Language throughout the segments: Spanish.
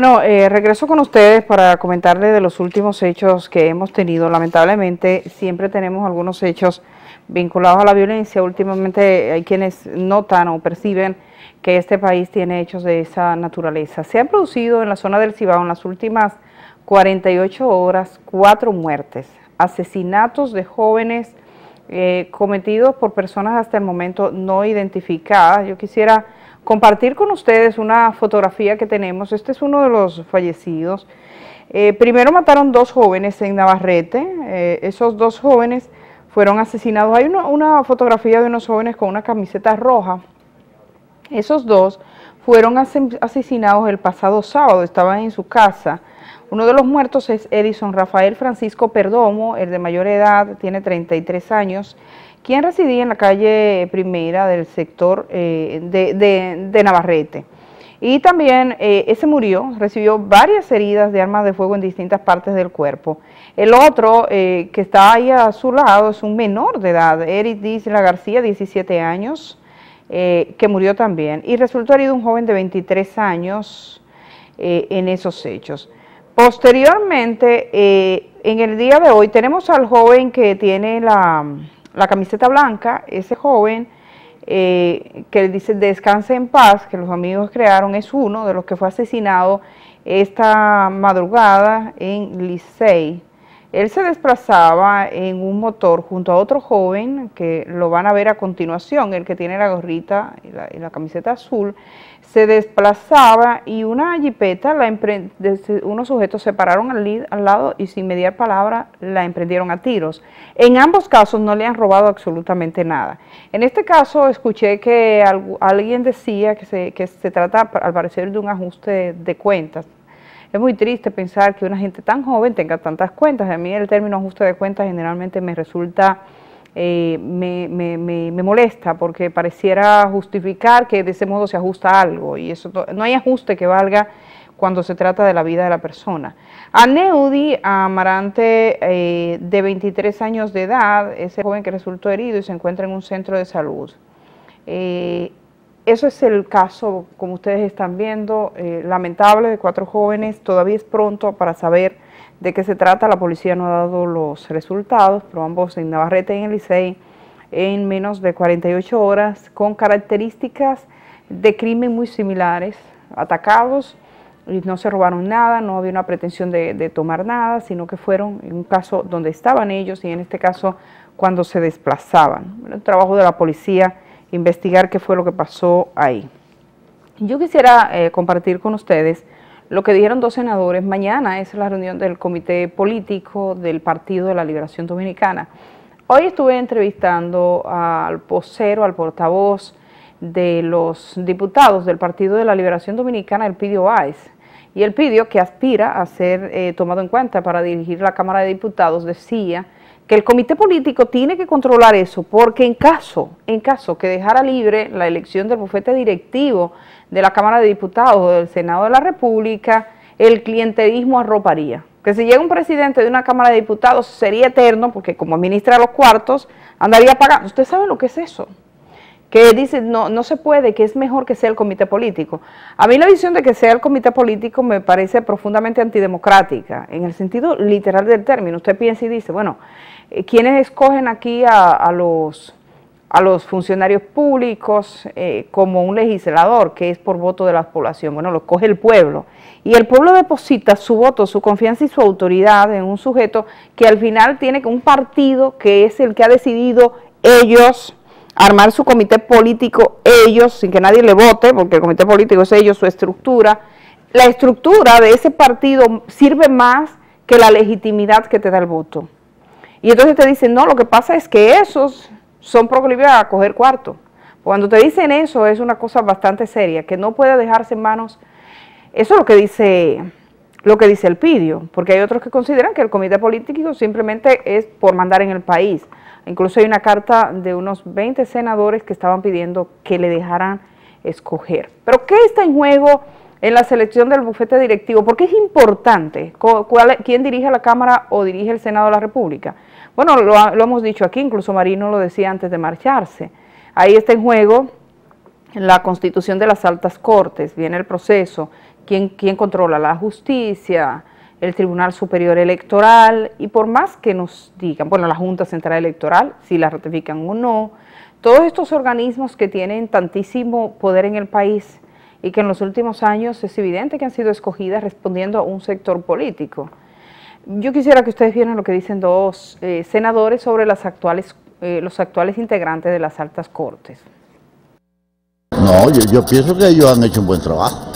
Bueno, eh, regreso con ustedes para comentarles de los últimos hechos que hemos tenido. Lamentablemente siempre tenemos algunos hechos vinculados a la violencia. Últimamente hay quienes notan o perciben que este país tiene hechos de esa naturaleza. Se han producido en la zona del Cibao en las últimas 48 horas cuatro muertes, asesinatos de jóvenes eh, cometidos por personas hasta el momento no identificadas. Yo quisiera compartir con ustedes una fotografía que tenemos. Este es uno de los fallecidos. Eh, primero mataron dos jóvenes en Navarrete. Eh, esos dos jóvenes fueron asesinados. Hay una, fotografía de unos jóvenes con una camiseta roja. Esos dos fueron asesinados el pasado sábado. Estaban en su casa. Uno de los muertos es Edison Rafael Francisco Perdomo, el de mayor edad, tiene 33 años quien residía en la calle primera del sector eh, de, Navarrete. Y también eh, ese murió, recibió varias heridas de armas de fuego en distintas partes del cuerpo. El otro eh, que está ahí a su lado es un menor de edad, Eric Disla García, 17 años, que murió también. Y resultó herido un joven de 23 años en esos hechos. Posteriormente, en el día de hoy, tenemos al joven que tiene la la camiseta blanca, ese joven eh, que dice descanse en paz, que los amigos crearon, es uno de los que fue asesinado esta madrugada en Licey. Él se desplazaba en un motor junto a otro joven, que lo van a ver a continuación, el que tiene la gorrita y la, camiseta azul, se desplazaba y una jipeta, la unos sujetos se pararon al, al, lado y sin mediar palabra la emprendieron a tiros. En ambos casos no le han robado absolutamente nada. En este caso escuché que alguien decía que se, que se trata al parecer de un ajuste de cuentas, es muy triste pensar que una gente tan joven tenga tantas cuentas. A mí el término ajuste de cuentas generalmente me resulta, eh, me, me, molesta porque pareciera justificar que de ese modo se ajusta algo y eso no hay ajuste que valga cuando se trata de la vida de la persona. A Neudi Amarante, eh, de 23 años de edad, ese joven que resultó herido y se encuentra en un centro de salud. Eh, eso es el caso, como ustedes están viendo, eh, lamentable de cuatro jóvenes. Todavía es pronto para saber de qué se trata. La policía no ha dado los resultados, pero ambos en Navarrete y en Licey en menos de 48 horas con características de crimen muy similares, atacados y no se robaron nada, no había una pretensión de, de tomar nada, sino que fueron en un caso donde estaban ellos y en este caso cuando se desplazaban. El trabajo de la policía investigar qué fue lo que pasó ahí. Yo quisiera eh, compartir con ustedes lo que dijeron dos senadores. Mañana es la reunión del Comité Político del Partido de la Liberación Dominicana. Hoy estuve entrevistando al vocero, al portavoz de los diputados del Partido de la Liberación Dominicana, el Pidio Báez. Y el Pidio, que aspira a ser eh, tomado en cuenta para dirigir la Cámara de Diputados, decía que el comité político tiene que controlar eso, porque en caso, en caso que dejara libre la elección del bufete directivo de la Cámara de Diputados o del Senado de la República, el clientelismo arroparía. Que si llega un presidente de una Cámara de Diputados sería eterno, porque como administra los cuartos, andaría pagando. ¿Usted sabe lo que es eso? que dice no, no se puede, que es mejor que sea el comité político. A mí la visión de que sea el comité político me parece profundamente antidemocrática, en el sentido literal del término. Usted piensa y dice, bueno, eh, ¿quiénes escogen aquí a, los, a los funcionarios públicos eh, como un legislador, que es por voto de la población? Bueno, lo escoge el pueblo. Y el pueblo deposita su voto, su confianza y su autoridad en un sujeto que al final tiene un partido que es el que ha decidido ellos armar su comité político ellos, sin que nadie le vote, porque el comité político es ellos, su estructura. La estructura de ese partido sirve más que la legitimidad que te da el voto. Y entonces te dicen, no, lo que pasa es que esos son proclives a coger cuarto. Cuando te dicen eso es una cosa bastante seria, que no puede dejarse en manos. Eso es lo que dice lo que dice el PIDIO, porque hay otros que consideran que el comité político simplemente es por mandar en el país. Incluso hay una carta de unos 20 senadores que estaban pidiendo que le dejaran escoger. Pero ¿qué está en juego en la selección del bufete directivo? ¿Por qué es importante quién dirige la Cámara o dirige el Senado de la República. Bueno, lo, lo hemos dicho aquí, incluso Marino lo decía antes de marcharse. Ahí está en juego la constitución de las altas cortes, viene el proceso, quién, quién controla la justicia, el Tribunal Superior Electoral, y por más que nos digan, bueno, la Junta Central Electoral, si la ratifican o no, todos estos organismos que tienen tantísimo poder en el país y que en los últimos años es evidente que han sido escogidas respondiendo a un sector político. Yo quisiera que ustedes vieran lo que dicen dos eh, senadores sobre las actuales, eh, los actuales integrantes de las altas cortes. No, yo, yo pienso que ellos han hecho un buen trabajo.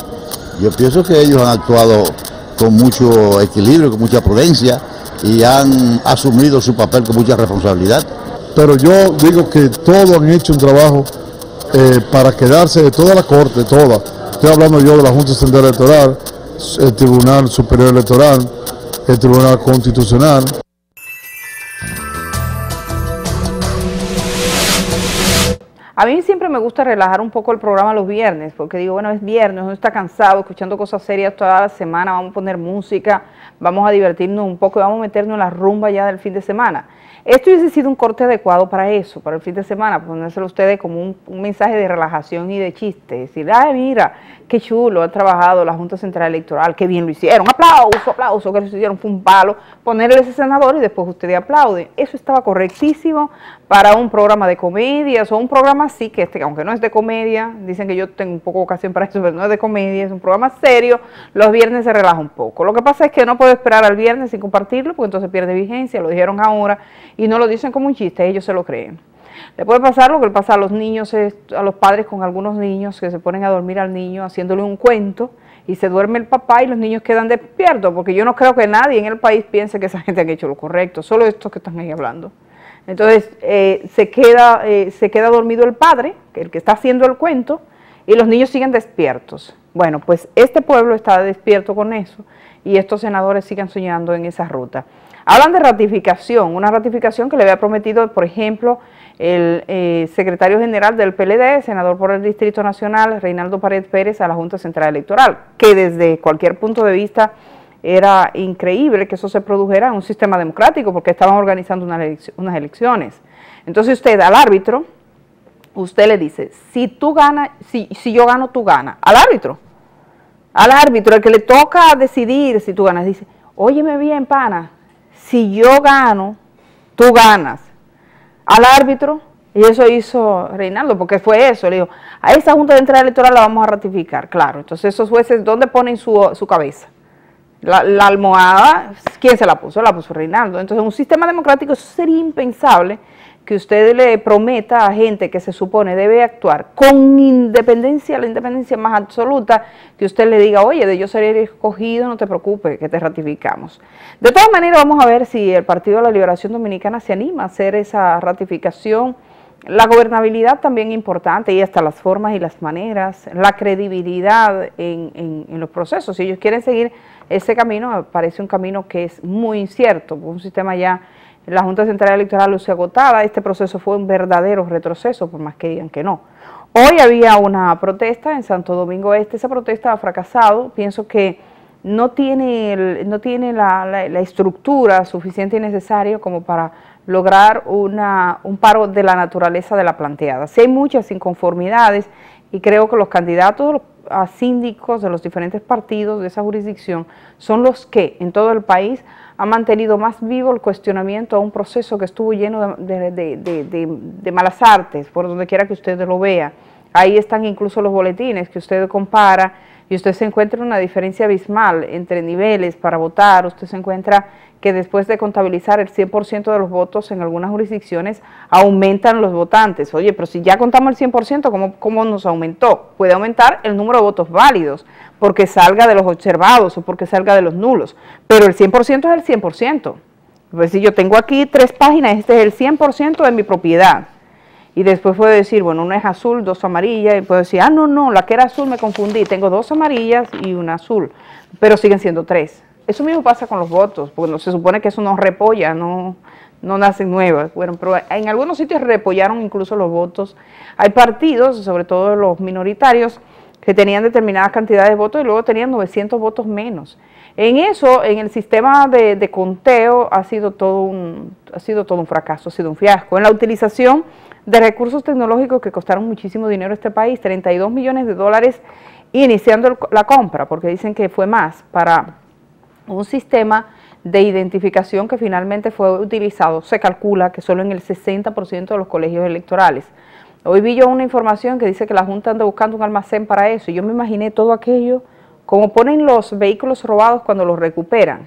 Yo pienso que ellos han actuado con mucho equilibrio, con mucha prudencia y han asumido su papel con mucha responsabilidad. Pero yo digo que todos han hecho un trabajo eh, para quedarse de toda la corte, toda. Estoy hablando yo de la Junta Central Electoral, el Tribunal Superior Electoral, el Tribunal Constitucional. A mí siempre me gusta relajar un poco el programa los viernes, porque digo, bueno, es viernes, uno está cansado, escuchando cosas serias toda la semana, vamos a poner música, vamos a divertirnos un poco y vamos a meternos en la rumba ya del fin de semana. Esto hubiese sido un corte adecuado para eso, para el fin de semana, ponérselo a ustedes como un, mensaje de relajación y de chiste. Decir, ay, mira, qué chulo, ha trabajado la Junta Central Electoral, qué bien lo hicieron, aplauso, aplauso, que lo hicieron, fue un palo, ponerle ese senador y después ustedes aplauden. Eso estaba correctísimo para un programa de comedias o un programa así, que este, aunque no es de comedia, dicen que yo tengo un poco ocasión para eso, pero no es de comedia, es un programa serio, los viernes se relaja un poco. Lo que pasa es que no puedo esperar al viernes sin compartirlo, porque entonces pierde vigencia, lo dijeron ahora, y no lo dicen como un chiste, ellos se lo creen. Le puede pasar lo que le pasa a los niños, a los padres con algunos niños que se ponen a dormir al niño haciéndole un cuento y se duerme el papá y los niños quedan despiertos, porque yo no creo que nadie en el país piense que esa gente ha hecho lo correcto, solo estos que están ahí hablando. Entonces eh, se, queda, eh, se queda dormido el padre, el que está haciendo el cuento, y los niños siguen despiertos. Bueno, pues este pueblo está despierto con eso y estos senadores siguen soñando en esa ruta. Hablan de ratificación, una ratificación que le había prometido, por ejemplo, el eh, secretario general del PLD, senador por el Distrito Nacional, Reinaldo Pared Pérez, a la Junta Central Electoral, que desde cualquier punto de vista era increíble que eso se produjera en un sistema democrático, porque estaban organizando unas elecciones. Entonces usted al árbitro, usted le dice, si tú ganas, si, si yo gano, tú ganas. Al árbitro, al árbitro, el que le toca decidir si tú ganas, dice, óyeme bien, pana, si yo gano, tú ganas. Al árbitro, y eso hizo Reinaldo, porque fue eso, le dijo, a esa Junta de Entrada Electoral la vamos a ratificar, claro. Entonces esos jueces, ¿dónde ponen su, su cabeza? La, almohada, ¿quién se la puso? La puso Reinaldo. Entonces, en un sistema democrático eso sería impensable que usted le prometa a gente que se supone debe actuar con independencia, la independencia más absoluta, que usted le diga, oye, de yo ser escogido, no te preocupes, que te ratificamos. De todas maneras, vamos a ver si el Partido de la Liberación Dominicana se anima a hacer esa ratificación. La gobernabilidad también importante y hasta las formas y las maneras, la credibilidad en los procesos. Si ellos quieren seguir ese camino parece un camino que es muy incierto, un sistema ya, la Junta Central Electoral luce agotada, este proceso fue un verdadero retroceso, por más que digan que no. Hoy había una protesta en Santo Domingo Este, esa protesta ha fracasado, pienso que no tiene, no tiene la, estructura suficiente y necesaria como para lograr una, un paro de la naturaleza de la planteada. Si hay muchas inconformidades y creo que los candidatos a síndicos de los diferentes partidos de esa jurisdicción son los que en todo el país han mantenido más vivo el cuestionamiento a un proceso que estuvo lleno de, malas artes, por donde quiera que usted lo vea. Ahí están incluso los boletines que usted compara y usted se encuentra una diferencia abismal entre niveles para votar, usted se encuentra que después de contabilizar el 100% de los votos en algunas jurisdicciones, aumentan los votantes. Oye, pero si ya contamos el 100%, ¿cómo, ¿cómo nos aumentó? Puede aumentar el número de votos válidos, porque salga de los observados o porque salga de los nulos, pero el 100% es el 100%. Pues si yo tengo aquí tres páginas, este es el 100% de mi propiedad. Y después puedo decir, bueno, una es azul, dos amarillas, y puedo decir, ah, no, no, la que era azul me confundí, tengo dos amarillas y una azul, pero siguen siendo tres. Eso mismo pasa con los votos, porque se supone que eso no repolla, no, no nacen nuevas. Bueno, pero en algunos sitios repollaron incluso los votos. Hay partidos, sobre todo los minoritarios, que tenían determinadas cantidades de votos y luego tenían 900 votos menos. En eso, en el sistema de, de, conteo, ha sido, todo un, ha sido todo un fracaso, ha sido un fiasco. En la utilización de recursos tecnológicos que costaron muchísimo dinero a este país, 32 millones de dólares iniciando la compra, porque dicen que fue más para un sistema de identificación que finalmente fue utilizado, se calcula que solo en el 60% de los colegios electorales. Hoy vi yo una información que dice que la Junta anda buscando un almacén para eso, y yo me imaginé todo aquello, como ponen los vehículos robados cuando los recuperan.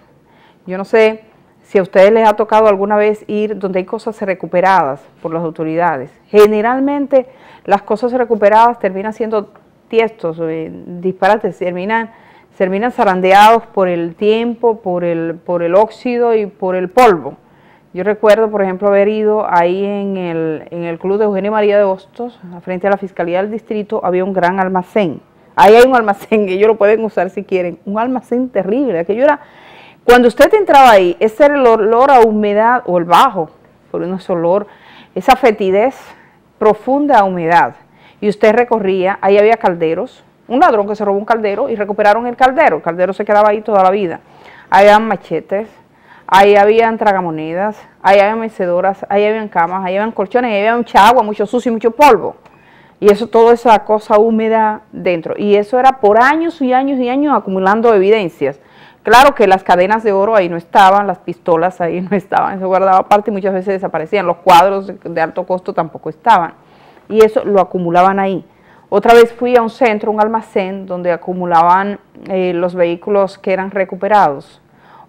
Yo no sé si a ustedes les ha tocado alguna vez ir donde hay cosas recuperadas por las autoridades. Generalmente las cosas recuperadas terminan siendo tiestos, eh, disparates, terminan terminan zarandeados por el tiempo, por el, por el óxido y por el polvo. Yo recuerdo, por ejemplo, haber ido ahí en el, en el club de Eugenio María de Hostos, frente a la Fiscalía del Distrito, había un gran almacén. Ahí hay un almacén, ellos lo pueden usar si quieren, un almacén terrible. Aquello era, cuando usted entraba ahí, ese era el olor a humedad, o el bajo, por ese olor, esa fetidez profunda a humedad. Y usted recorría, ahí había calderos, un ladrón que se robó un caldero y recuperaron el caldero. El caldero se quedaba ahí toda la vida. Ahí habían machetes, ahí habían tragamonedas, ahí habían mecedoras, ahí habían camas, ahí habían colchones, ahí había mucha agua, mucho sucio y mucho polvo. Y eso, toda esa cosa húmeda dentro. Y eso era por años y años y años acumulando evidencias. Claro que las cadenas de oro ahí no estaban, las pistolas ahí no estaban, eso guardaba parte y muchas veces desaparecían. Los cuadros de alto costo tampoco estaban. Y eso lo acumulaban ahí. Otra vez fui a un centro, un almacén, donde acumulaban eh, los vehículos que eran recuperados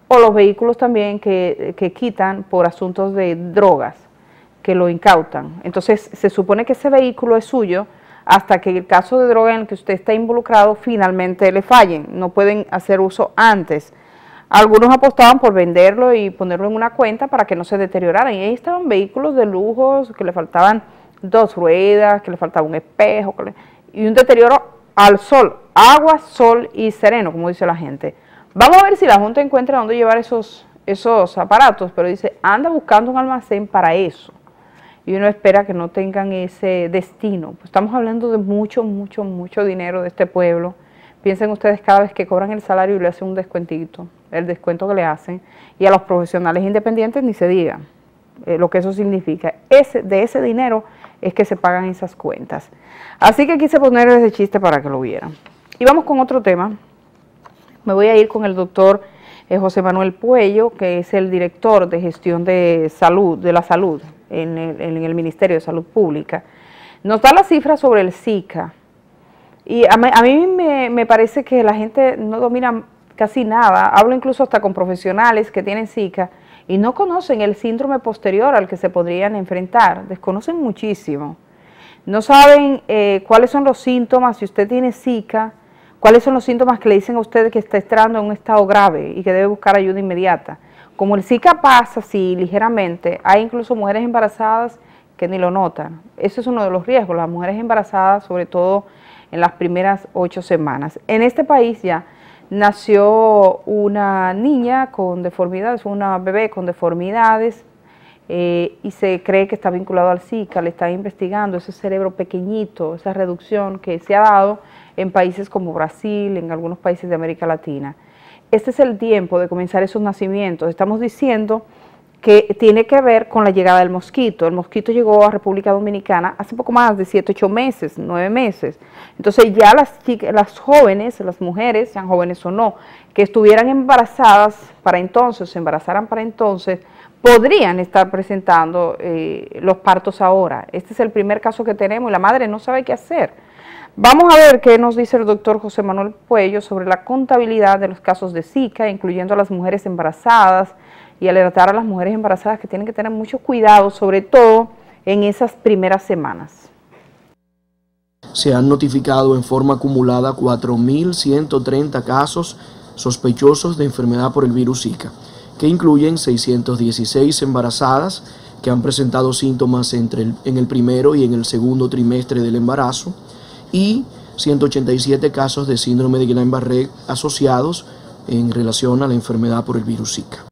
o los vehículos también que, quitan por asuntos de drogas, que lo incautan. Entonces se supone que ese vehículo es suyo hasta que el caso de droga en el que usted está involucrado finalmente le fallen. No pueden hacer uso antes. Algunos apostaban por venderlo y ponerlo en una cuenta para que no se deteriorara. Y ahí estaban vehículos de lujos que le faltaban dos ruedas, que le faltaba un espejo y un deterioro al sol, agua, sol y sereno, como dice la gente. Vamos a ver si la Junta encuentra dónde llevar esos, esos aparatos, pero dice, anda buscando un almacén para eso. Y uno espera que no tengan ese destino. Pues estamos hablando de mucho, mucho, mucho dinero de este pueblo. Piensen ustedes cada vez que cobran el salario y le hacen un descuentito, el descuento que le hacen. Y a los profesionales independientes ni se diga eh, lo que eso significa. Ese, de ese dinero es que se pagan esas cuentas. Así que quise poner ese chiste para que lo vieran. Y vamos con otro tema. Me voy a ir con el doctor eh, José Manuel Puello, que es el director de gestión de salud, de la salud en el, Ministerio de Salud Pública. Nos da las cifras sobre el Zika. Y a mí, me, me, parece que la gente no domina casi nada. Hablo incluso hasta con profesionales que tienen Zika y no conocen el síndrome posterior al que se podrían enfrentar, desconocen muchísimo. No saben eh, cuáles son los síntomas, si usted tiene Zika, cuáles son los síntomas que le dicen a usted que está entrando en un estado grave y que debe buscar ayuda inmediata. Como el Zika pasa así ligeramente, hay incluso mujeres embarazadas que ni lo notan. Eso es uno de los riesgos, las mujeres embarazadas, sobre todo en las primeras ocho semanas. En este país ya nació una niña con deformidades, una bebé con deformidades, eh, y se cree que está vinculado al Zika, le están investigando ese cerebro pequeñito, esa reducción que se ha dado en países como Brasil, en algunos países de América Latina. Este es el tiempo de comenzar esos nacimientos. Estamos diciendo que tiene que ver con la llegada del mosquito. El mosquito llegó a República Dominicana hace poco más de 7, 8 meses, 9 meses. Entonces ya las, las jóvenes, las mujeres, sean jóvenes o no, que estuvieran embarazadas para entonces, se embarazaran para entonces, podrían estar presentando eh, los partos ahora. Este es el primer caso que tenemos y la madre no sabe qué hacer. Vamos a ver qué nos dice el doctor José Manuel Puello sobre la contabilidad de los casos de Zika, incluyendo a las mujeres embarazadas, y alertar a las mujeres embarazadas que tienen que tener mucho cuidado, sobre todo en esas primeras semanas. Se han notificado en forma acumulada 4.130 casos sospechosos de enfermedad por el virus Zika, que incluyen 616 embarazadas que han presentado síntomas entre en el primero y en el segundo trimestre del embarazo y 187 casos de síndrome de Guillain-Barré asociados en relación a la enfermedad por el virus Zika.